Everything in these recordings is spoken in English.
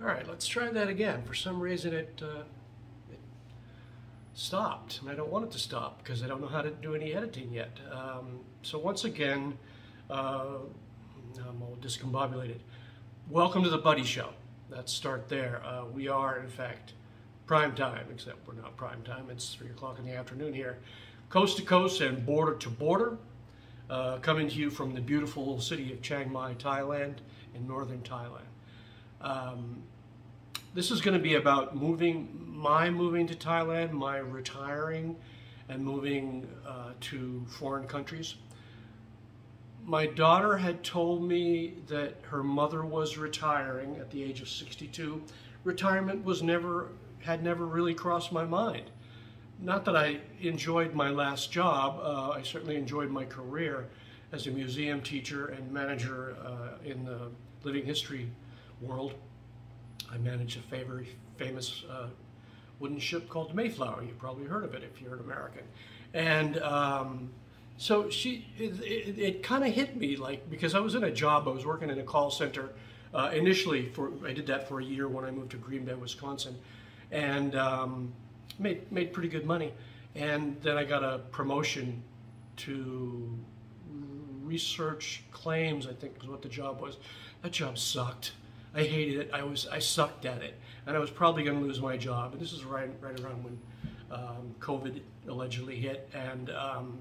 All right, let's try that again. For some reason, it, uh, it stopped, and I don't want it to stop because I don't know how to do any editing yet. Um, so once again, uh, I'm all discombobulated. Welcome to the Buddy Show. Let's start there. Uh, we are, in fact, prime time, except we're not prime time. It's 3 o'clock in the afternoon here. Coast to coast and border to border. Uh, coming to you from the beautiful city of Chiang Mai, Thailand, in northern Thailand. Um, this is going to be about moving, my moving to Thailand, my retiring, and moving uh, to foreign countries. My daughter had told me that her mother was retiring at the age of 62. Retirement was never had never really crossed my mind. Not that I enjoyed my last job. Uh, I certainly enjoyed my career as a museum teacher and manager uh, in the living history world. I manage a very famous uh, wooden ship called the Mayflower. You've probably heard of it if you're an American. And um, so she, it, it, it kind of hit me like because I was in a job. I was working in a call center uh, initially. For I did that for a year when I moved to Green Bay, Wisconsin, and um, made made pretty good money. And then I got a promotion to research claims. I think is what the job was. That job sucked. I hated it. I was I sucked at it, and I was probably going to lose my job. And this is right right around when um, COVID allegedly hit, and um,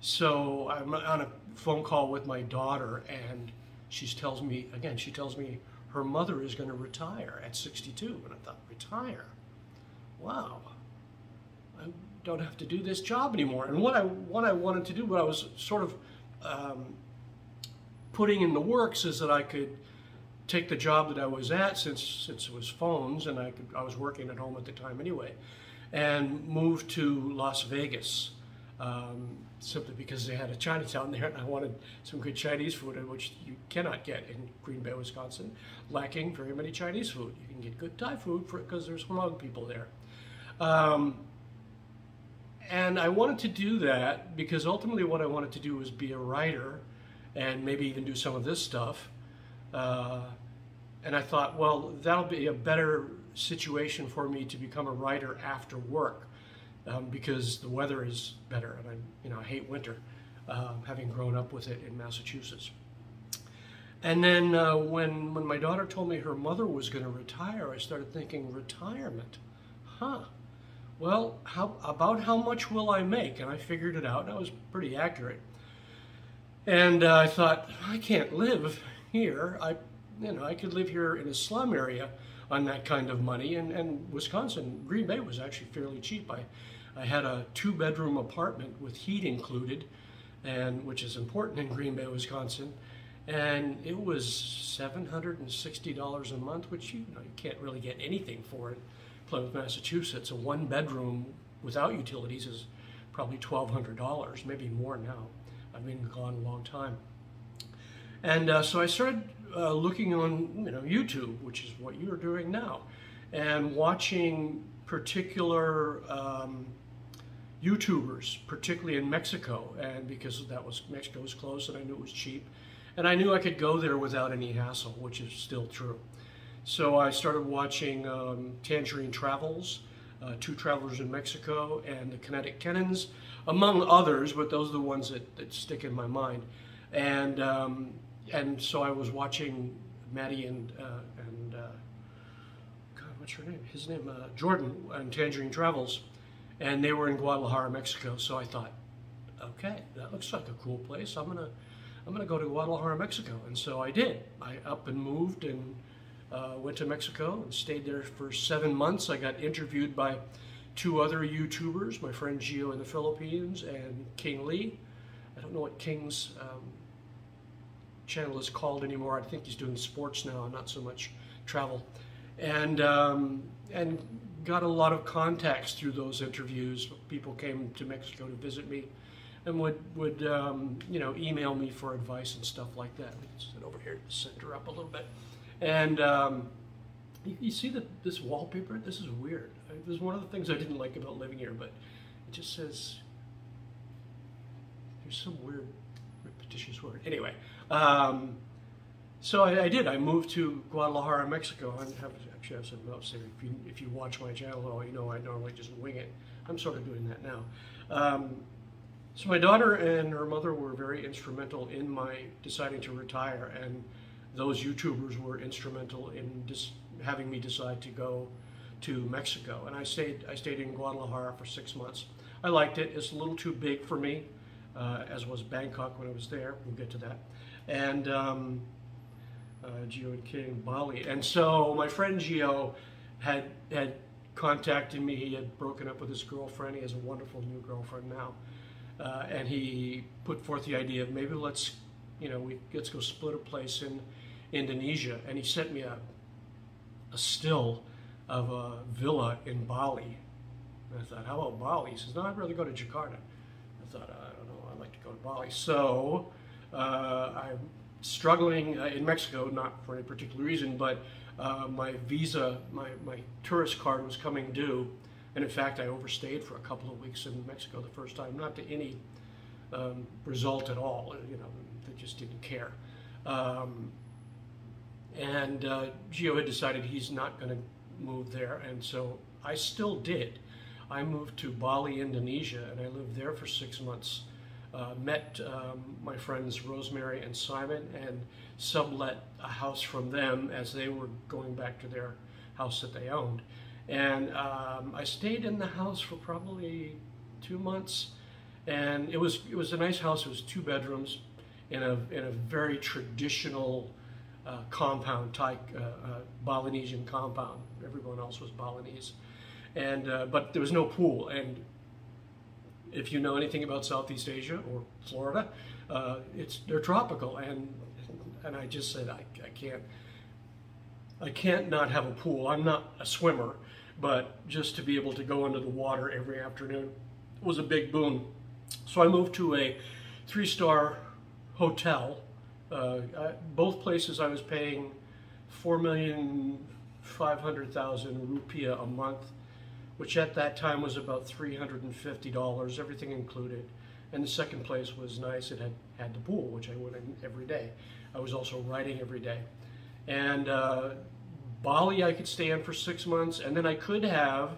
so I'm on a phone call with my daughter, and she tells me again. She tells me her mother is going to retire at 62, and I thought, retire? Wow, I don't have to do this job anymore. And what I what I wanted to do, what I was sort of um, putting in the works, is that I could take the job that I was at since since it was phones and I could, I was working at home at the time anyway, and move to Las Vegas. Um, simply because they had a Chinatown there and I wanted some good Chinese food, which you cannot get in Green Bay, Wisconsin, lacking very many Chinese food. You can get good Thai food because there's Hmong people there. Um, and I wanted to do that because ultimately what I wanted to do was be a writer and maybe even do some of this stuff. Uh, and I thought, well, that'll be a better situation for me to become a writer after work um, because the weather is better, and I, you know, I hate winter, uh, having grown up with it in Massachusetts. And then uh, when when my daughter told me her mother was going to retire, I started thinking retirement, huh? Well, how about how much will I make? And I figured it out, and I was pretty accurate. And uh, I thought I can't live here. I, you know, I could live here in a slum area on that kind of money. And, and Wisconsin, Green Bay was actually fairly cheap. I, I had a two bedroom apartment with heat included, and which is important in Green Bay, Wisconsin. And it was $760 a month, which you, know, you can't really get anything for in Plymouth, Massachusetts. A one bedroom without utilities is probably $1,200, maybe more now. I've been gone a long time. And uh, so I started uh, looking on you know YouTube, which is what you're doing now, and watching particular um, YouTubers, particularly in Mexico, and because that was Mexico was close and I knew it was cheap, and I knew I could go there without any hassle, which is still true. So I started watching um, Tangerine Travels, uh, Two Travelers in Mexico, and the Kinetic Kennons, among others, but those are the ones that, that stick in my mind. And um, and so I was watching Maddie and uh, and uh, God, what's her name? His name uh, Jordan and Tangerine Travels, and they were in Guadalajara, Mexico. So I thought, okay, that looks like a cool place. I'm gonna I'm gonna go to Guadalajara, Mexico, and so I did. I up and moved and uh, went to Mexico and stayed there for seven months. I got interviewed by two other YouTubers, my friend Gio in the Philippines and King Lee. I don't know what King's um, channel is called anymore. I think he's doing sports now, not so much travel. And, um, and got a lot of contacts through those interviews. People came to Mexico to visit me and would, would um, you know, email me for advice and stuff like that. Sit over here to center up a little bit. And um, you, you, see that this wallpaper? This is weird. This is one of the things I didn't like about living here, but it just says, there's some weird repetitious word. Anyway, um, so I, I, did. I moved to Guadalajara, Mexico. I have, actually have some notes there. If you, if you watch my channel, you know I normally just wing it. I'm sort of doing that now. Um, so my daughter and her mother were very instrumental in my deciding to retire, and those YouTubers were instrumental in having me decide to go to Mexico. And I stayed I stayed in Guadalajara for six months. I liked it. It's a little too big for me, uh, as was Bangkok when I was there. We'll get to that. And um, uh, Gio and King, Bali. And so my friend Gio had had contacted me. He had broken up with his girlfriend. He has a wonderful new girlfriend now. Uh, and he put forth the idea of maybe let's, you know, we let's go split a place in Indonesia. And he sent me a, a still of a villa in Bali. And I thought, how about Bali? He says, no, I'd rather go to Jakarta. I thought, I don't know, I'd like to go to Bali. So I'm struggling uh, in Mexico, not for any particular reason, but uh, my visa, my, my tourist card was coming due. And in fact, I overstayed for a couple of weeks in Mexico the first time, not to any um, result at all. You know, they just didn't care. Um, and uh, Gio had decided he's not going to move there, and so I still did. I moved to Bali, Indonesia, and I lived there for six months. Uh, met um, my friends Rosemary and Simon and sublet a house from them as they were going back to their house that they owned. And um, I stayed in the house for probably two months, and it was it was a nice house. It was two bedrooms in a in a very traditional uh, compound type uh, uh, Balinesian compound. Everyone else was Balinese, and uh, but there was no pool. And if you know anything about Southeast Asia or Florida, uh, it's they're tropical, and and I just said I, I can't I can't not have a pool. I'm not a swimmer, but just to be able to go into the water every afternoon was a big boon. So I moved to a three-star hotel. Uh, I, both places I was paying four million five hundred thousand rupiah a month, which at that time was about three hundred and fifty dollars, everything included. And the second place was nice. It had had the pool, which I went in every day. I was also riding every day, and uh, Bali I could stay in for six months, and then I could have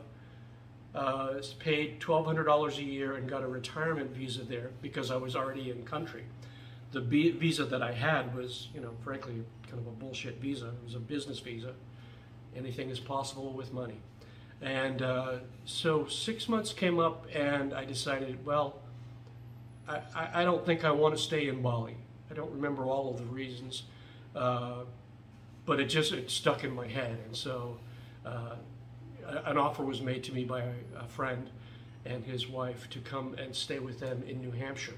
uh, paid $1,200 a year and got a retirement visa there because I was already in country. The visa that I had was, you know, frankly, kind of a bullshit visa. It was a business visa. Anything is possible with money. And uh, so six months came up, and I decided, well, I, I don't think I want to stay in Bali. I don't remember all of the reasons. Uh, but it just it stuck in my head, and so uh, an offer was made to me by a, a, friend and his wife to come and stay with them in New Hampshire.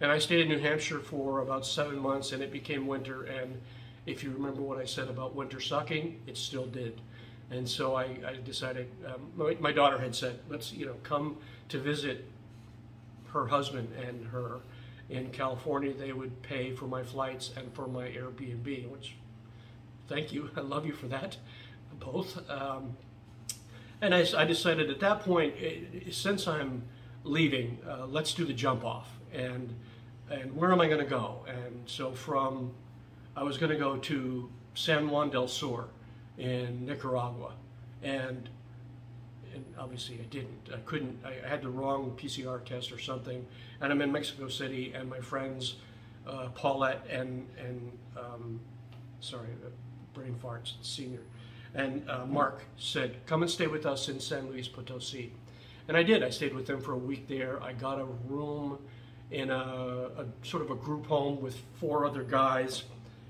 And I stayed in New Hampshire for about seven months, and it became winter. And if you remember what I said about winter sucking, it still did. And so I, I decided. Um, my, my daughter had said, "Let's you know come to visit her husband and her." in California, they would pay for my flights and for my Airbnb, which thank you. I love you for that, both. Um, and I, I, decided at that point, eh, since I'm leaving, uh, let's do the jump off. And and where am I going to go? And so from, I was going to go to San Juan del Sur in Nicaragua, and and obviously I didn't. I couldn't. I had the wrong PCR test or something. And I'm in Mexico City, and my friends uh, Paulette and and um, sorry, brain farts, senior. And uh, Mark said, come and stay with us in San Luis Potosi. And I did. I stayed with them for a week there. I got a room in a, a sort of a group home with four other guys,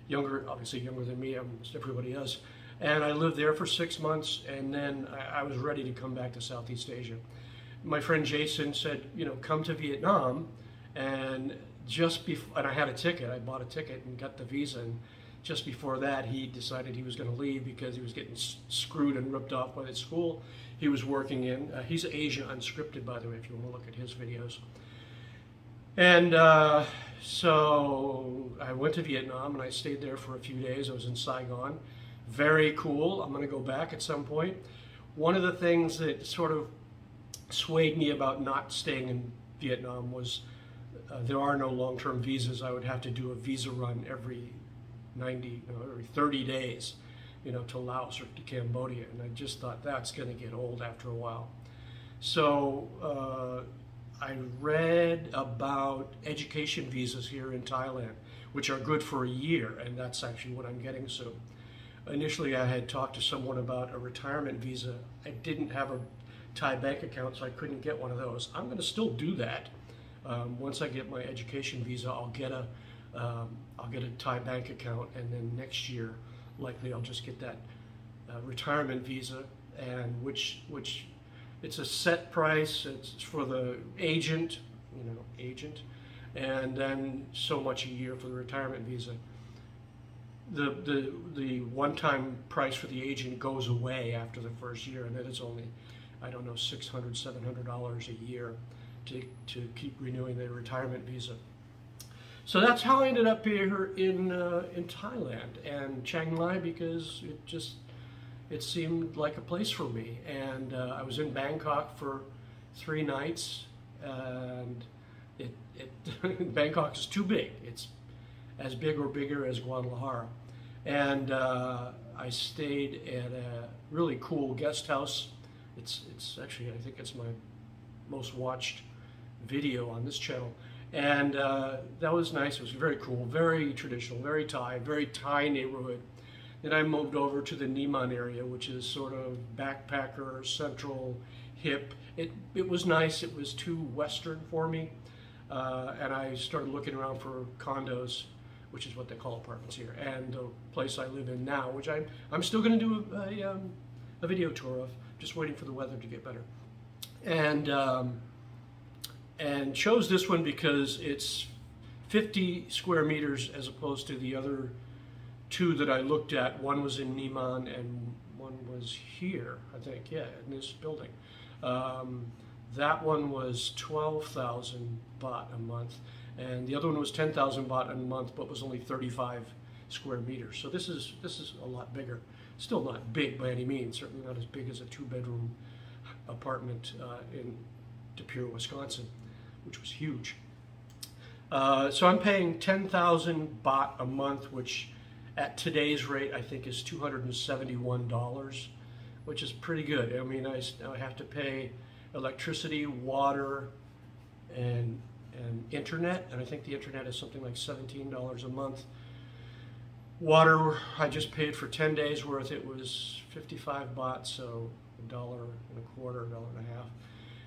younger, obviously younger than me, almost everybody is. And I lived there for six months, and then I, I was ready to come back to Southeast Asia. My friend Jason said, you know, come to Vietnam, and just before, and I had a ticket. I bought a ticket and got the visa, and just before that, he decided he was going to leave because he was getting screwed and ripped off by the school he was working in. Uh, he's Asia Unscripted, by the way, if you want to look at his videos. And uh, so I went to Vietnam and I stayed there for a few days. I was in Saigon. Very cool. I'm going to go back at some point. One of the things that sort of swayed me about not staying in Vietnam was uh, there are no long-term visas. I would have to do a visa run every 90, no, every 30 days, you know, to Laos or to Cambodia. And I just thought that's going to get old after a while. So uh, I read about education visas here in Thailand, which are good for a year, and that's actually what I'm getting soon. Initially, I had talked to someone about a retirement visa. I didn't have a Thai bank account, so I couldn't get one of those. I'm going to still do that. Um, once I get my education visa, I'll get a um, I'll get a Thai bank account, and then next year, likely I'll just get that uh, retirement visa, and which which it's a set price. It's for the agent, you know, agent, and then so much a year for the retirement visa. The the the one-time price for the agent goes away after the first year, and then it's only, I don't know, 600 700 dollars a year to to keep renewing their retirement visa. So that's how I ended up here in uh, in Thailand and Chiang Mai because it just it seemed like a place for me. And uh, I was in Bangkok for three nights, and it, it Bangkok is too big. It's as big or bigger as Guadalajara, and uh, I stayed at a really cool guest house. It's it's actually I think it's my most watched video on this channel and uh, that was nice. It was very cool, very traditional, very Thai, very Thai neighborhood. Then I moved over to the Nimman area, which is sort of backpacker, central, hip. It, it was nice. It was too Western for me. Uh, and I started looking around for condos, which is what they call apartments here, and the place I live in now, which I'm, I'm still going to do a, a, um, a, video tour of, just waiting for the weather to get better. And um, and chose this one because it's 50 square meters as opposed to the other two that I looked at. One was in Nimman and one was here, I think, yeah, in this building. Um, that one was 12,000 baht a month, and the other one was 10,000 baht a month, but was only 35 square meters. So this is this is a lot bigger. Still not big by any means. Certainly not as big as a two-bedroom apartment uh, in De Pere, Wisconsin which was huge. Uh, so I'm paying 10,000 baht a month, which at today's rate I think is $271, which is pretty good. I mean, I, I have to pay electricity, water, and and internet, and I think the internet is something like $17 a month. Water, I just paid for 10 days worth. It was 55 baht, so a dollar and a quarter, a dollar and a half.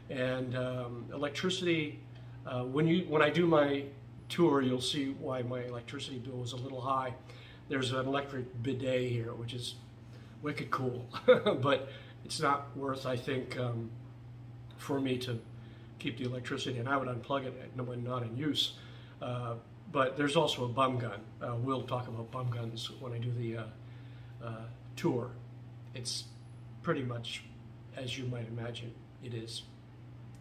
And um, electricity, uh, when you when I do my tour, you'll see why my electricity bill was a little high. There's an electric bidet here, which is wicked cool, but it's not worth, I think, um, for me to keep the electricity, and I would unplug it when not in use. Uh, but there's also a bum gun. Uh, we'll talk about bum guns when I do the uh, uh tour. It's pretty much, as you might imagine, it is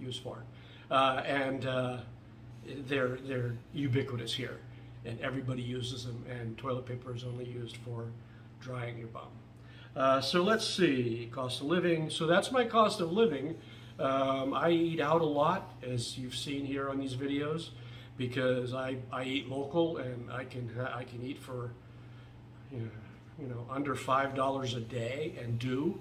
used for uh, and they're they're ubiquitous here, and everybody uses them. And toilet paper is only used for drying your bum. Uh, so let's see, cost of living. So that's my cost of living. Um, I eat out a lot, as you've seen here on these videos, because I, I eat local and I can I can eat for you know, under five dollars a day and do,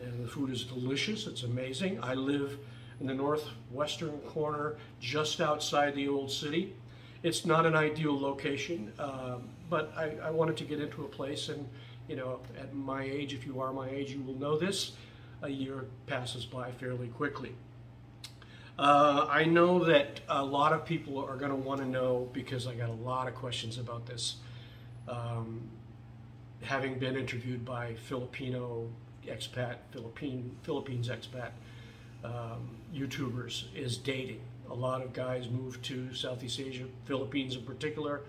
and the food is delicious. It's amazing. I live in the northwestern corner, just outside the old city. It's not an ideal location, um, but I, I, wanted to get into a place, and you know, at my age, if you are my age, you will know this. A year passes by fairly quickly. Uh, I know that a lot of people are going to want to know because I got a lot of questions about this. Um, having been interviewed by Filipino expat, Philippine Philippines expat, um, YouTubers is dating. A lot of guys move to Southeast Asia, Philippines in particular,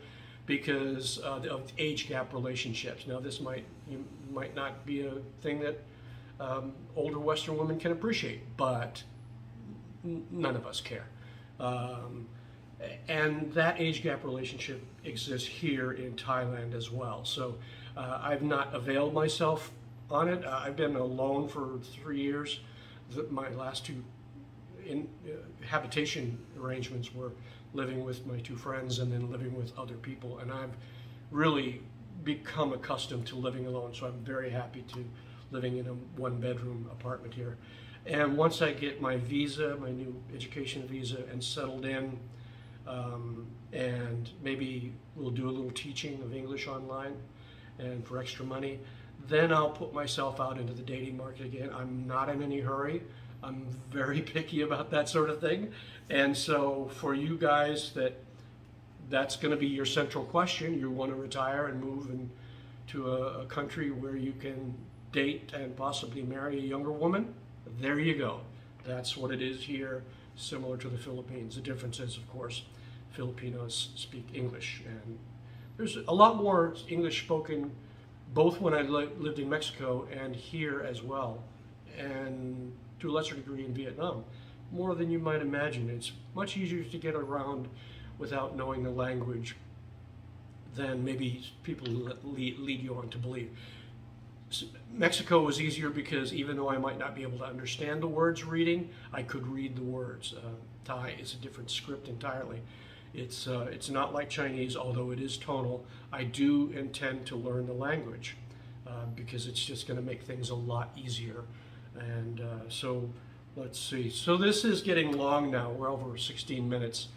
because uh, of age gap relationships. Now, this might you might not be a thing that um, older Western women can appreciate, but none of us care. Um, and that age gap relationship exists here in Thailand as well. So uh, I've not availed myself on it. Uh, I've been alone for three years the, my last two in, uh, habitation arrangements were living with my two friends and then living with other people. And I've really become accustomed to living alone. So I'm very happy to living in a one bedroom apartment here. And once I get my visa, my new education visa, and settled in, um, and maybe we'll do a little teaching of English online and for extra money, then I'll put myself out into the dating market again. I'm not in any hurry. I'm very picky about that sort of thing. And so for you guys that that's going to be your central question, you want to retire and move into a, a country where you can date and possibly marry a younger woman, there you go. That's what it is here, similar to the Philippines. The difference is, of course, Filipinos speak English. And there's a lot more English spoken both when I li- lived in Mexico and here as well, and to a lesser degree in Vietnam. More than you might imagine. It's much easier to get around without knowing the language than maybe people lead, lead you on to believe. Mexico was easier because even though I might not be able to understand the words reading, I could read the words. Uh, Thai is a different script entirely. It's, uh, it's not like Chinese, although it is tonal. I do intend to learn the language uh, because it's just going to make things a lot easier. And uh, so let's see. So this is getting long now. We're over 16 minutes.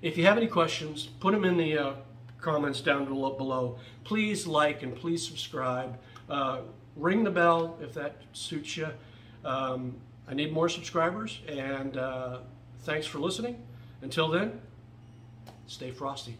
If you have any questions, put them in the uh, comments down below. Please like and please subscribe. Ring the bell if that suits you. Um, I need more subscribers, and uh, thanks for listening. Until then, stay frosty.